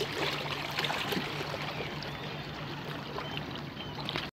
you